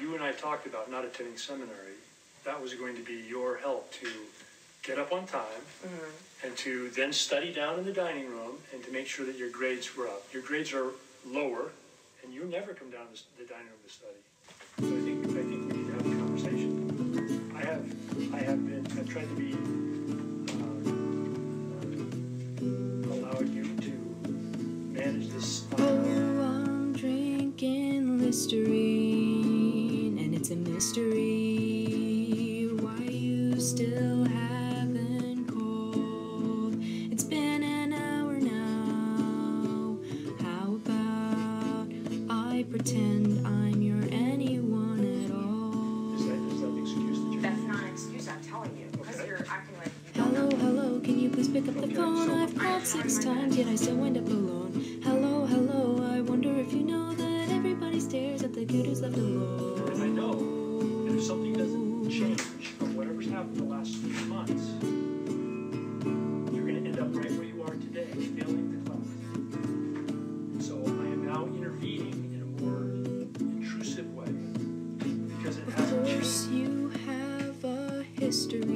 you and I talked about not attending seminary. That was going to be your help to get up on time and to then study down in the dining room and to make sure that your grades were up. Your grades are lower, and you never come down to the dining room to study. So I think, I think we need to have a conversation. I have, I have been, I've tried to be, uh, allow you to manage this. on. Oh, I'm drinking Listerine, and it's a mystery why you still haven't called. It's been an hour now. How about I pretend I'm your anyone at all? Is that, is that the excuse that you're? That's not an excuse, I'm telling you, because Okay. you're acting like you Hello, know. hello, can you please pick up the Okay, phone? so- I've called six times, yet I still wind up alone. Hello, hello, something doesn't change from whatever's happened the last few months, you're gonna end up right where you are today, failing the class. So I am now intervening in a more intrusive way, because it Of hasn't course, changed. you have a history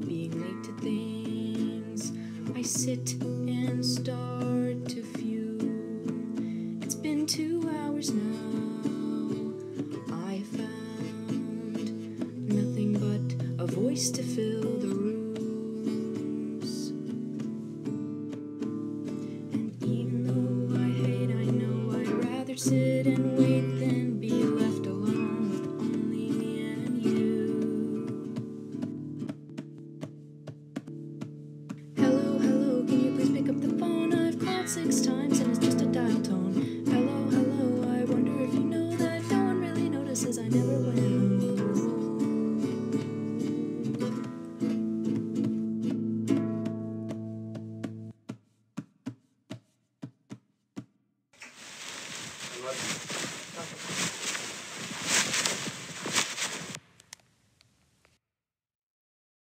being late to things. I sit and start to fume. It's been two hours now. to fill the rooms. And even though I hate, I know I'd rather sit and wait than be left alone with only me and you. Hello, hello, can you please pick up the phone? I've called six ます。